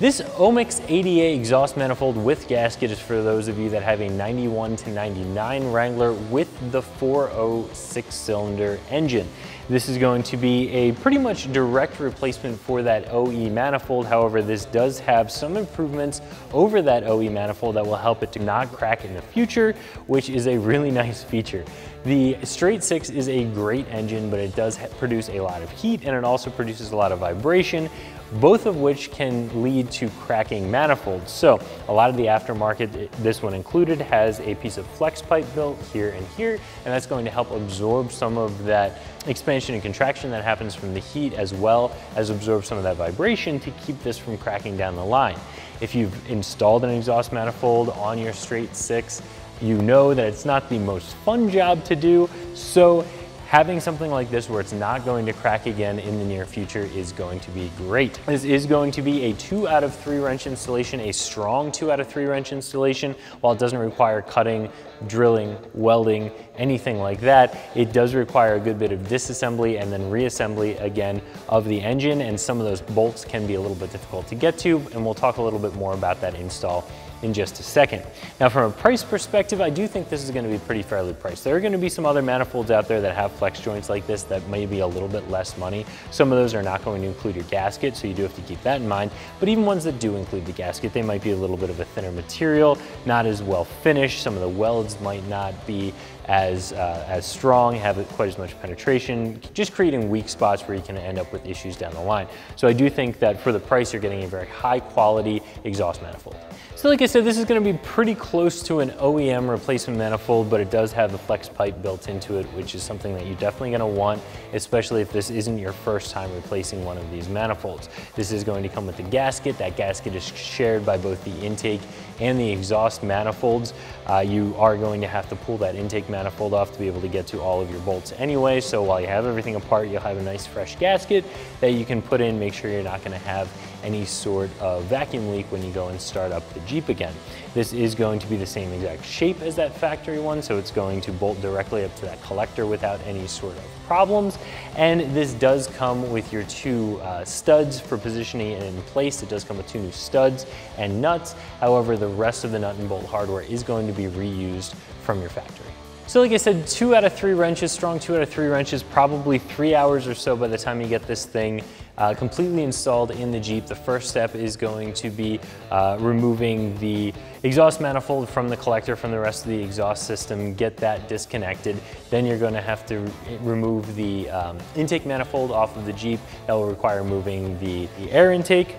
This Omix ADA exhaust manifold with gasket is for those of you that have a 91 to 99 Wrangler with the 406 cylinder engine. This is going to be a pretty much direct replacement for that OE manifold. However, this does have some improvements over that OE manifold that will help it to not crack in the future, which is a really nice feature. The straight six is a great engine, but it does produce a lot of heat and it also produces a lot of vibration, both of which can lead to cracking manifolds. So a lot of the aftermarket, this one included, has a piece of flex pipe built here and here, and that's going to help absorb some of that expansion and contraction that happens from the heat as well as absorb some of that vibration to keep this from cracking down the line. If you've installed an exhaust manifold on your straight six, you know that it's not the most fun job to do, so having something like this where it's not going to crack again in the near future is going to be great. This is going to be a two out of three wrench installation, a strong two out of three wrench installation. While it doesn't require cutting, drilling, welding, anything like that, it does require a good bit of disassembly and then reassembly again of the engine and some of those bolts can be a little bit difficult to get to and we'll talk a little bit more about that install in just a second. Now from a price perspective, I do think this is gonna be pretty fairly priced. There are gonna be some other manifolds out there that have flex joints like this that may be a little bit less money. Some of those are not going to include your gasket, so you do have to keep that in mind. But even ones that do include the gasket, they might be a little bit of a thinner material, not as well finished. Some of the welds might not be as, uh, as strong, have quite as much penetration, just creating weak spots where you can end up with issues down the line. So I do think that for the price, you're getting a very high quality exhaust manifold. So like I said, this is gonna be pretty close to an OEM replacement manifold, but it does have the flex pipe built into it, which is something that you're definitely gonna want, especially if this isn't your first time replacing one of these manifolds. This is going to come with the gasket. That gasket is shared by both the intake and the exhaust manifolds. Uh, you are going to have to pull that intake manifold off to be able to get to all of your bolts anyway. So while you have everything apart, you'll have a nice fresh gasket that you can put in, make sure you're not gonna have any sort of vacuum leak when you go and start up the Jeep again. This is going to be the same exact shape as that factory one, so it's going to bolt directly up to that collector without any sort of problems. And this does come with your two uh, studs for positioning it in place. It does come with two new studs and nuts. However, the rest of the nut and bolt hardware is going to be reused from your factory. So like I said, two out of three wrenches, strong two out of three wrenches, probably three hours or so by the time you get this thing uh, completely installed in the Jeep. The first step is going to be uh, removing the exhaust manifold from the collector from the rest of the exhaust system, get that disconnected. Then you're going to have to remove the um, intake manifold off of the Jeep. That will require moving the, the air intake,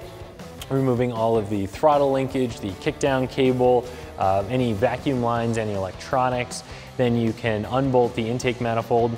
removing all of the throttle linkage, the kickdown cable, uh, any vacuum lines, any electronics. Then you can unbolt the intake manifold.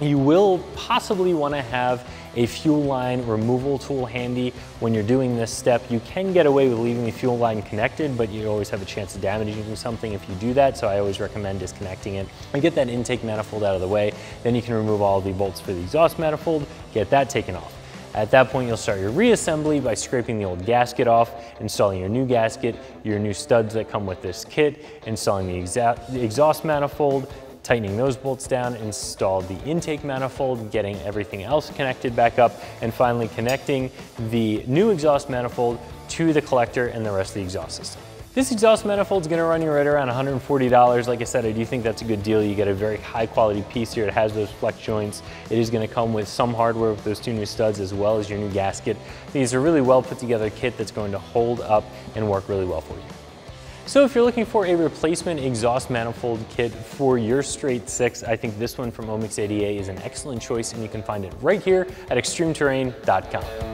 You will possibly want to have a fuel line removal tool handy when you're doing this step. You can get away with leaving the fuel line connected, but you always have a chance of damaging something if you do that, so I always recommend disconnecting it. And get that intake manifold out of the way, then you can remove all the bolts for the exhaust manifold, get that taken off. At that point, you'll start your reassembly by scraping the old gasket off, installing your new gasket, your new studs that come with this kit, installing the, the exhaust manifold, tightening those bolts down, install the intake manifold, getting everything else connected back up, and finally connecting the new exhaust manifold to the collector and the rest of the exhaust system. This exhaust manifold is gonna run you right around $140. Like I said, I do think that's a good deal. You get a very high quality piece here. It has those flex joints. It is gonna come with some hardware with those two new studs as well as your new gasket. These are really well put together kit that's going to hold up and work really well for you. So if you're looking for a replacement exhaust manifold kit for your straight six, I think this one from Omix ADA is an excellent choice and you can find it right here at extremeterrain.com.